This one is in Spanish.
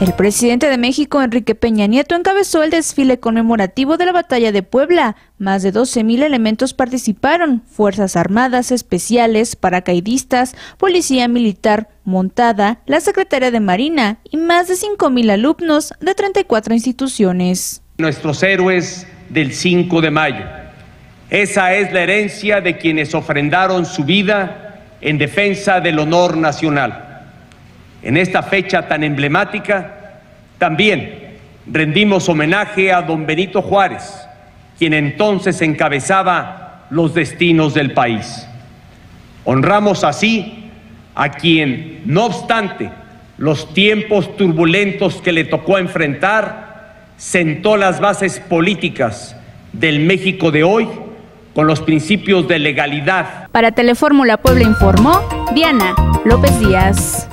El presidente de México, Enrique Peña Nieto, encabezó el desfile conmemorativo de la Batalla de Puebla. Más de 12.000 elementos participaron, Fuerzas Armadas Especiales, paracaidistas, Policía Militar Montada, la Secretaría de Marina y más de 5.000 alumnos de 34 instituciones. Nuestros héroes del 5 de mayo. Esa es la herencia de quienes ofrendaron su vida en defensa del honor nacional. En esta fecha tan emblemática, también rendimos homenaje a don Benito Juárez, quien entonces encabezaba los destinos del país. Honramos así a quien, no obstante los tiempos turbulentos que le tocó enfrentar, sentó las bases políticas del México de hoy con los principios de legalidad. Para Telefórmula Puebla informó Diana López Díaz.